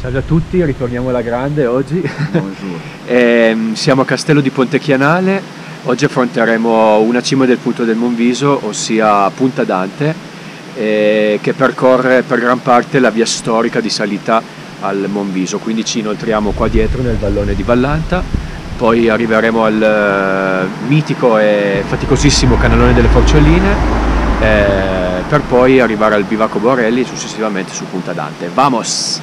Salve a tutti, ritorniamo alla grande oggi. eh, siamo a Castello di Pontechianale, oggi affronteremo una cima del punto del Monviso, ossia Punta Dante, eh, che percorre per gran parte la via storica di salita al Monviso, quindi ci inoltriamo qua dietro nel vallone di Vallanta, poi arriveremo al uh, mitico e faticosissimo canalone delle Forcioline, eh, per poi arrivare al bivacco Borelli e successivamente su Punta Dante. Vamos!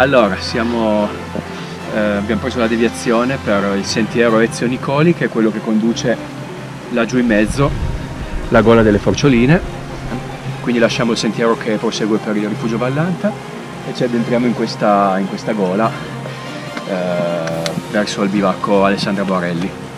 Allora, siamo, eh, abbiamo preso la deviazione per il sentiero Ezio Nicoli, che è quello che conduce laggiù in mezzo, la gola delle Forcioline. Quindi lasciamo il sentiero che prosegue per il rifugio Vallanta e ci addentriamo in questa, in questa gola eh, verso il bivacco Alessandra Borelli.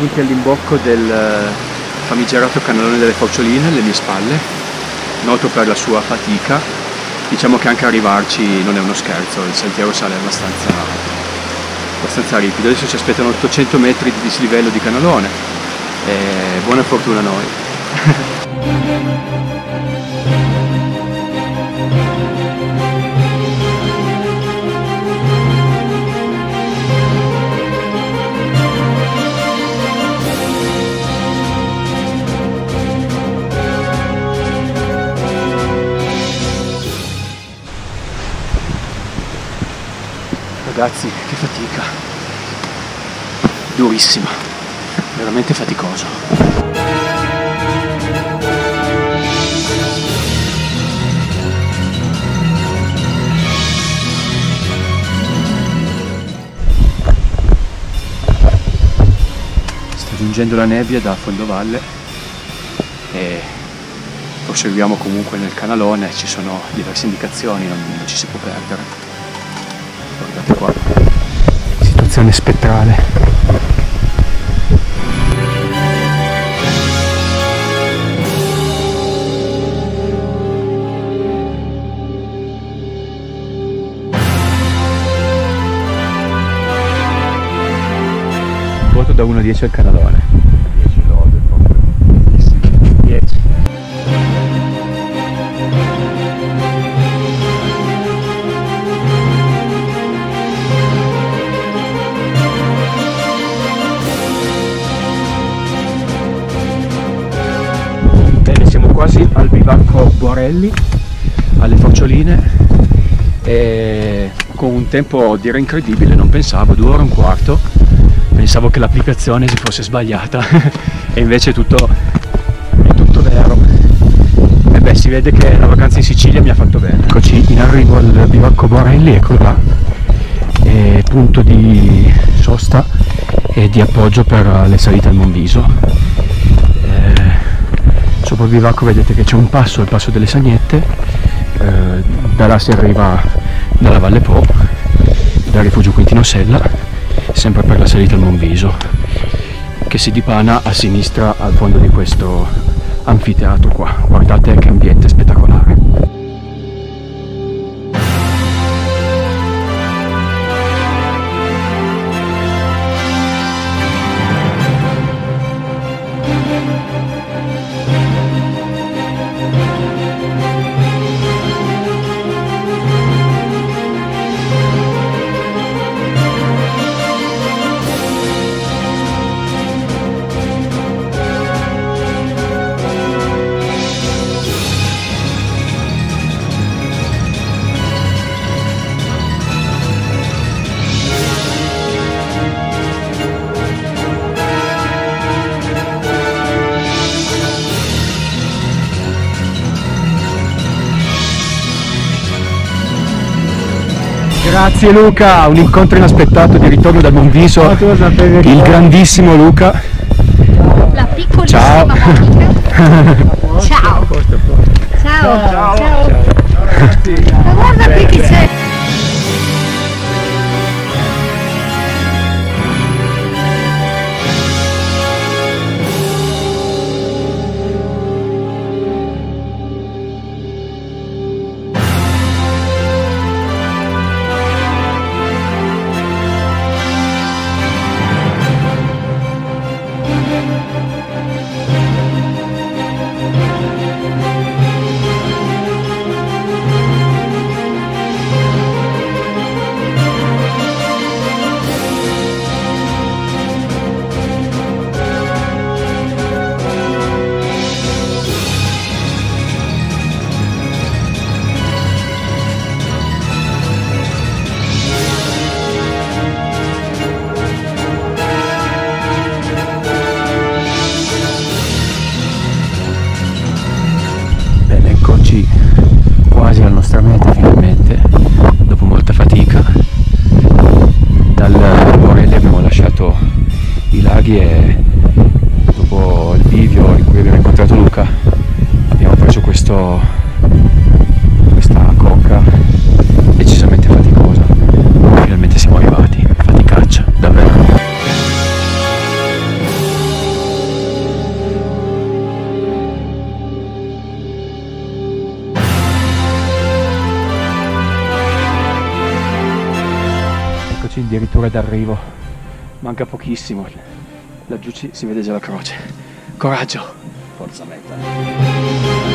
Giunti all'imbocco del eh, famigerato canalone delle Forcioline alle mie spalle, noto per la sua fatica. Diciamo che anche arrivarci non è uno scherzo, il sentiero sale abbastanza, abbastanza ripido. Adesso ci aspettano 800 metri di dislivello di canalone e buona fortuna a noi. Ragazzi, che fatica. Durissima. Veramente faticoso. Giungendo la nebbia da fondovalle e proseguiamo comunque nel canalone, ci sono diverse indicazioni, non ci si può perdere guardate qua. Situazione spettrale. Da 1 a 10 al canalone Borelli, alle Forcioline, e con un tempo direi incredibile, non pensavo, due ore e un quarto, pensavo che l'applicazione si fosse sbagliata e invece tutto, è tutto vero. E beh, si vede che la vacanza in Sicilia mi ha fatto bene. Eccoci in arrivo al bivacco Borelli, eccolo là, è punto di sosta e di appoggio per le salite al Monviso. Sopra il bivacco vedete che c'è un passo, il passo delle Sagnette, eh, da là si arriva dalla Valle Po, dal rifugio Quintino Sella, sempre per la salita al Monviso, che si dipana a sinistra al fondo di questo anfiteatro qua. Guardate che ambiente spettacolare. Grazie Luca, un incontro inaspettato di ritorno da Monviso. Il grandissimo Luca. La piccolissima Ciao. Monica. Ciao. Ciao. Ciao. Ma guarda qui chi c'è. Quasi alla nostra meta finalmente, Addirittura d'arrivo, manca pochissimo, laggiù si vede già la croce. Coraggio! Forza meta.